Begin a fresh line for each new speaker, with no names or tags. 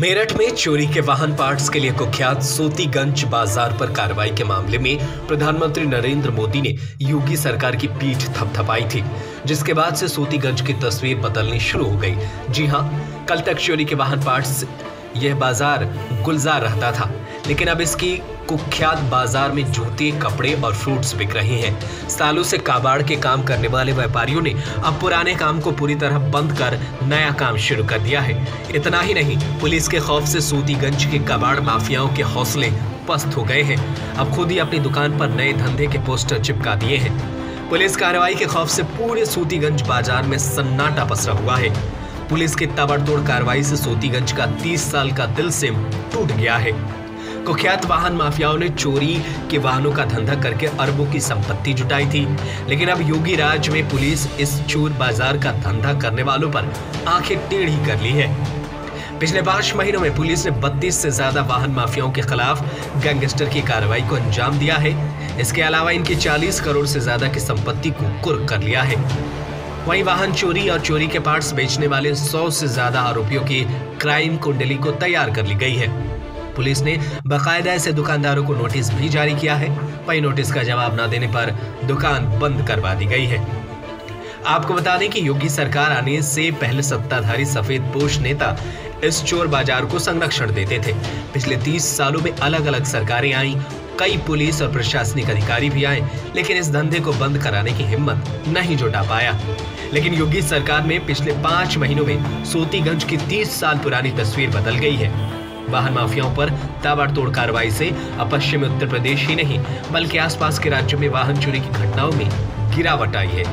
मेरठ में चोरी के वाहन पार्ट्स के लिए कुख्यात सोतीगंज बाज़ार पर कार्रवाई के मामले में प्रधानमंत्री नरेंद्र मोदी ने योगी सरकार की पीठ थपथपाई थी, जिसके बाद से सोतीगंज की तस्वीर बदलनी शुरू हो गई। जी हाँ, कल तक चोरी के वाहन पार्ट्स यह बाज़ार गुलजार रहता था। लेकिन अब इसकी कुख्यात बाज़ार में जूते, कपड़े और फ्रूट्स बिक रहे हैं। सालों से काबाड़ के काम करने वाले व्यापारियों ने अब पुराने काम को पूरी तरह बंद कर नया काम शुरू कर दिया है। इतना ही नहीं, पुलिस के खौफ से सूतीगंज के कबाड़ माफियाओं के हौसले पस्त हो गए हैं। अब खुद ही अपनी दुकान पर नए धंधे के पोस्टर चिपका दिए हैं। पुलिस कार्रवाई के खौफ से पूरे सूतीगंज बाज़ार में सन्नाटा पसरा हुआ है। पुलिस की ताबड़तोड़ कार्रवाई से सोतीगंज का 30 साल का दिल सिम टूट गया है। कुख्यात वाहन माफियाओं ने चोरी के वाहनों का धंधा करके अरबों की संपत्ति जुटाई थी। लेकिन अब योगी राज में पुलिस इस चोर बाज़ार का धंधा करने वालों पर आँखें टेढ़ी कर ली है। पिछले पाँच महीनों में पुलिस ने 32 से ज़्यादा वाहन माफियाओं के खिलाफ गैंगस्टर की कार्रवाई को अंजाम दिया है। इसके अलावा इनकी 40 करोड़ से ज़्यादा की संपत्ति को कुर्क कर लिया है। वहीं वाहन चोरी और चोरी के पार्ट्स बेचने वाले 100 से ज़्यादा आरोपियों की क्राइम कुंडली को तैयार कर ली गई है। पुलिस ने बाकायदा ऐसे दुकानदारों को नोटिस भी जारी किया है। वही नोटिस का जवाब न देने पर दुकान बंद करवा दी गई है। आपको बता दें कि योगी सरकार आने से पहले सत्ताधारी सफ़ेद पोष नेता इस चोर बाज़ार को संरक्षण देते थे। पिछले 30 सालों में अलग अलग सरकारें आई कई पुलिस और प्रशासनिक अधिकारी भी आए, लेकिन इस धंधे को बंद कराने की हिम्मत नहीं जुटा पाया। लेकिन योगी सरकार में पिछले पाँच महीनों में सोतीगंज की 30 साल पुरानी तस्वीर बदल गई है। वाहन माफियाओं पर ताबड़तोड़ कार्रवाई से अब पश्चिमी उत्तर प्रदेश ही नहीं, बल्कि आसपास के राज्यों में वाहन चोरी की घटनाओं में गिरावट आई है।